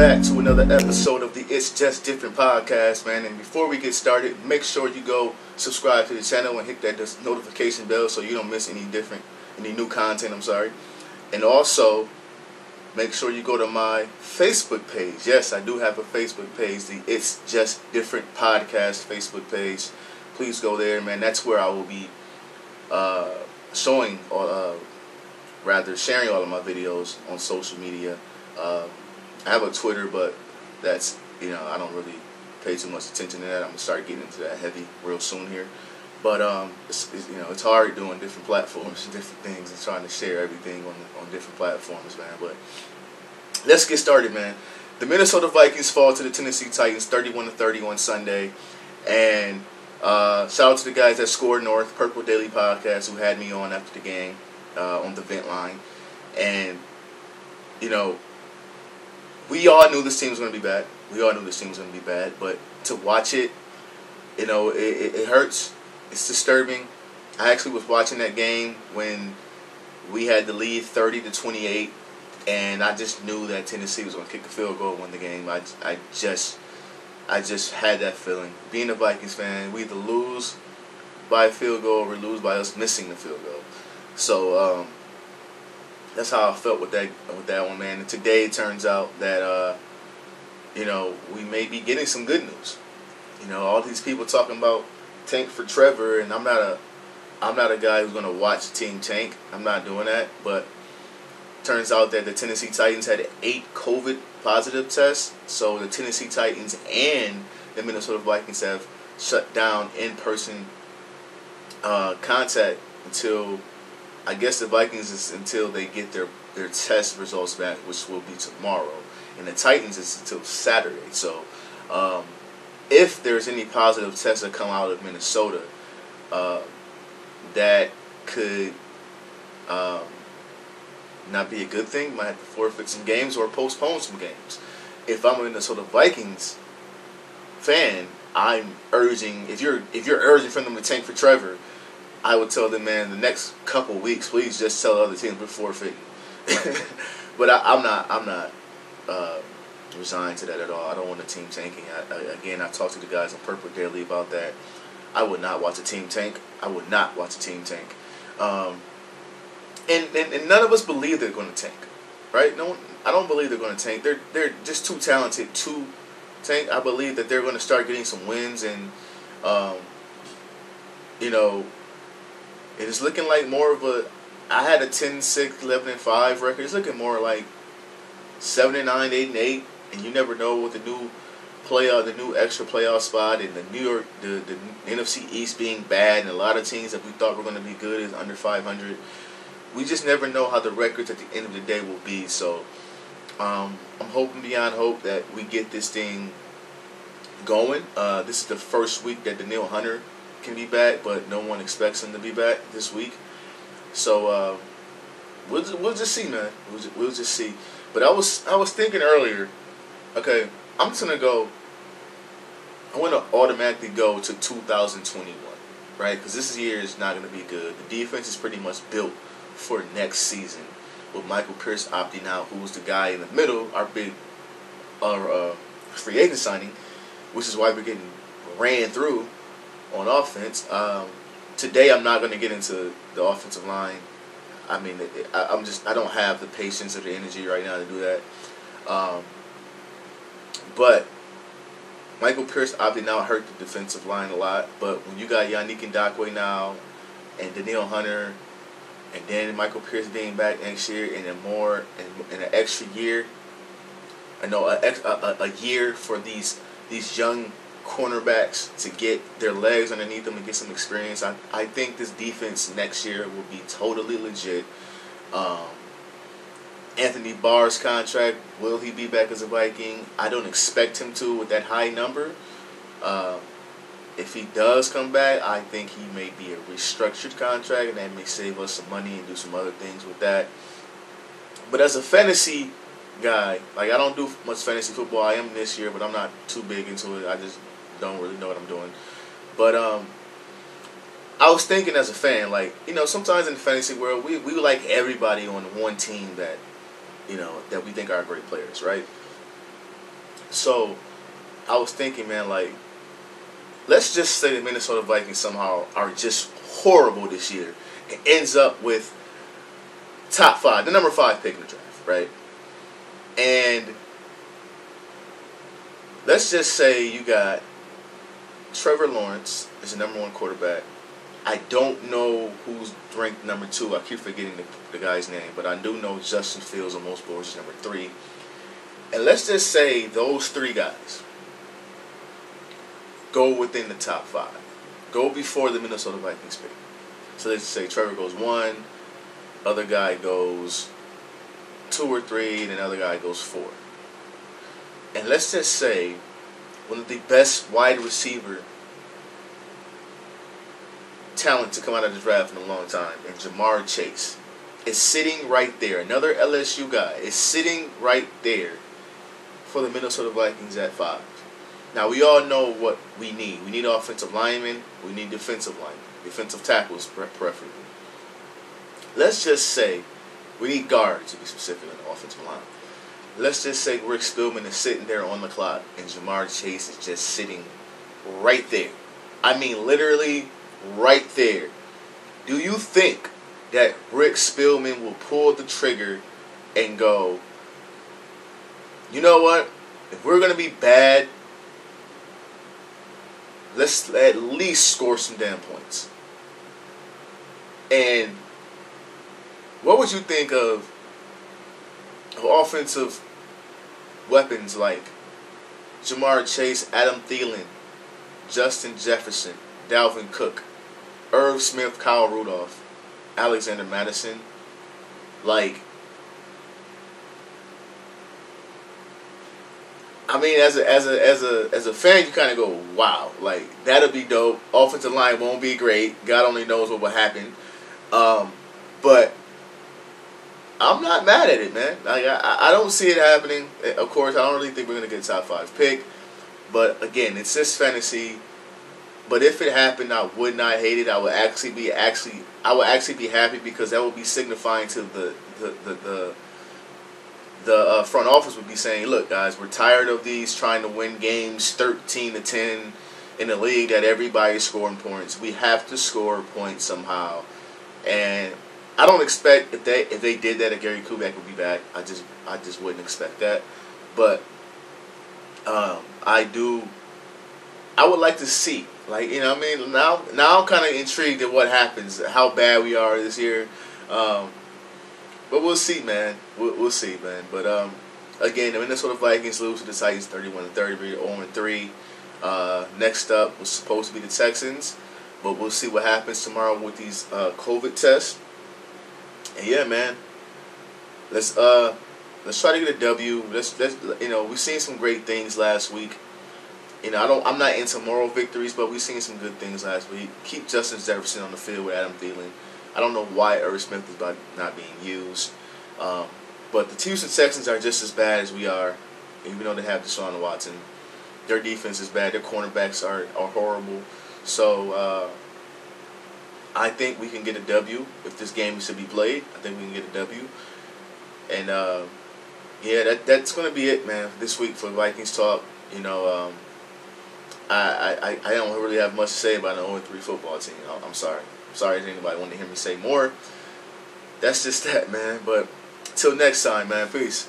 back to another episode of the It's Just Different podcast, man. And before we get started, make sure you go subscribe to the channel and hit that notification bell so you don't miss any different, any new content. I'm sorry. And also, make sure you go to my Facebook page. Yes, I do have a Facebook page, the It's Just Different podcast Facebook page. Please go there, man. That's where I will be uh, showing or uh, rather sharing all of my videos on social media. Uh, I have a Twitter, but that's you know I don't really pay too much attention to that. I'm gonna start getting into that heavy real soon here. But um, it's, it's, you know it's hard doing different platforms, and different things, and trying to share everything on on different platforms, man. But let's get started, man. The Minnesota Vikings fall to the Tennessee Titans, 31 to 30 on Sunday, and uh, shout out to the guys at scored North Purple Daily Podcast who had me on after the game uh, on the vent line, and you know we all knew this team was going to be bad. We all knew this team was going to be bad, but to watch it, you know, it, it, it hurts. It's disturbing. I actually was watching that game when we had the lead 30 to 28, and I just knew that Tennessee was going to kick a field goal and win the game. I, I just, I just had that feeling. Being a Vikings fan, we either lose by a field goal or lose by us missing the field goal. So um, that's how I felt with that with that one, man. And today it turns out that uh, you know we may be getting some good news. You know, all these people talking about tank for Trevor, and I'm not a I'm not a guy who's gonna watch Team Tank. I'm not doing that. But turns out that the Tennessee Titans had eight COVID positive tests, so the Tennessee Titans and the Minnesota Vikings have shut down in person uh, contact until I guess the Vikings is until they get their their test results back, which will be tomorrow, and the Titans is until Saturday. So, um, if there's any positive tests that come out of Minnesota, uh, that could um, not be a good thing. Might have to forfeit some games or postpone some games. If I'm a Minnesota Vikings fan, I'm urging if you're if you're urging for them to tank for Trevor I would tell them, man, the next couple weeks, please just tell other teams before forfeiting. but I, am not, I'm not uh, resigned to that at all. I don't want a team tanking. I, I, again, I talked to the guys on Purple Daily about that. I would not watch a team tank. I would not watch a team tank. Um, and, and, and none of us believe they're going to tank, right? No, I don't believe they're going to tank. They're they're just too talented to tank. I believe that they're going to start getting some wins and, um, you know, it is looking like more of a. I had a 10 6, 11 and 5 record. It's looking more like 7 and 9, 8 and 8. And you never know what the new playoff, the new extra playoff spot, and the New York, the, the NFC East being bad, and a lot of teams that we thought were going to be good is under 500. We just never know how the records at the end of the day will be. So um, I'm hoping beyond hope that we get this thing going. Uh, this is the first week that Danielle Hunter can be back, but no one expects him to be back this week. So uh, we'll just, we'll just see, man. We'll just, we'll just see. But I was I was thinking earlier. Okay, I'm just gonna go. I want to automatically go to 2021, right? Because this year is not gonna be good. The defense is pretty much built for next season. With Michael Pierce opting out, who was the guy in the middle, our big, our uh, free agent signing, which is why we're getting ran through on offense. Um, today, I'm not going to get into the offensive line. I mean, it, I, am just I don't have the patience or the energy right now to do that. Um, but Michael Pierce obviously now hurt the defensive line a lot. But when you got Yannick Ngakoue now and Danielle Hunter and then Michael Pierce being back next year and then more and, and an extra year, I know a, a, a year for these these young cornerbacks to get their legs underneath them and get some experience. I, I think this defense next year will be totally legit. Um, Anthony Barr's contract, will he be back as a Viking? I don't expect him to with that high number. Uh, if he does come back, I think he may be a restructured contract, and that may save us some money and do some other things with that. But as a fantasy guy, like I don't do much fantasy football. I am this year, but I'm not too big into it. I just don't really know what I'm doing. But um, I was thinking as a fan, like you know, sometimes in the fantasy world, we we like everybody on one team that you know that we think are great players, right? So I was thinking, man, like, let's just say the Minnesota Vikings somehow are just horrible this year. It ends up with top five, the number five pick in the draft, right? And let's just say you got Trevor Lawrence is the number one quarterback. I don't know who's ranked number two. I keep forgetting the, the guy's name, but I do know Justin Fields on most boards is number three. And let's just say those three guys go within the top five. Go before the Minnesota Vikings pick. So let's say Trevor goes one, other guy goes two or three, and another guy goes four. And let's just say one of the best wide receiver talent to come out of the draft in a long time, and Ja'Marr Chase is sitting right there. Another LSU guy is sitting right there for the Minnesota Vikings at five. Now we all know what we need. We need offensive linemen. We need defensive linemen, defensive tackles preferably. Let's just say we need guards to be specific on the offensive line. Let's just say Rick Spielman is sitting there on the clock and Ja'Marr Chase is just sitting right there. I mean, literally right there. Do you think that Rick Spielman will pull the trigger and go, you know what? If we're going to be bad, let's at least score some damn points. And what would you think of, of offensive weapons like Ja'Marr Chase, Adam Thielen, Justin Jefferson, Dalvin Cook, Irv Smith, Kyle Rudolph, Alexander Mattison, Like, I mean, as a as a as a as a fan, you kind of go, "Wow, like that'll be dope." Offensive line won't be great. God only knows what will happen. Um, but I'm not mad at it, man. Like I, I don't see it happening. Of course, I don't really think we're gonna get top five pick. But again, it's just fantasy. But if it happened, I would not hate it. I would actually be actually I would actually be happy because that would be signifying to the the the, the the uh, front office would be saying, "Look, guys, we're tired of these trying to win games 13 to 10 in the league that everybody's scoring points. We have to score points somehow." And I don't expect if they if they did that, if Gary Kubiak would be back. I just I just wouldn't expect that. But um, I do. I would like to see, like you know, I mean, now now I'm kind of intrigued at what happens, how bad we are this year. Um, but we'll see, man. We'll, we'll see, man. But um, again, the Minnesota Vikings lose to the Titans 31 to 30, 0 3. Uh, next up was supposed to be the Texans, but we'll see what happens tomorrow with these uh, COVID tests. And yeah, man, let's uh, let's try to get a W. Let's let's you know we've seen some great things last week. You know, I don't. I'm not into moral victories, but we've seen some good things last week. Keep Justin Jefferson on the field with Adam Thielen. I don't know why Irv Smith is not, not being used. Um, but the Houston Texans are just as bad as we are, even though they have Deshaun Watson. Their defense is bad. Their cornerbacks are, are horrible. So uh, I think we can get a W if this game is to be played. I think we can get a W. And uh, yeah, that that's to be it, man, this week for Vikings talk. You know, um, I, I I don't really have much to say about an 0-3 football team. I'm sorry. I'm Sorry if anybody want to hear me say more. That's just that, man. But till next time, man. Peace.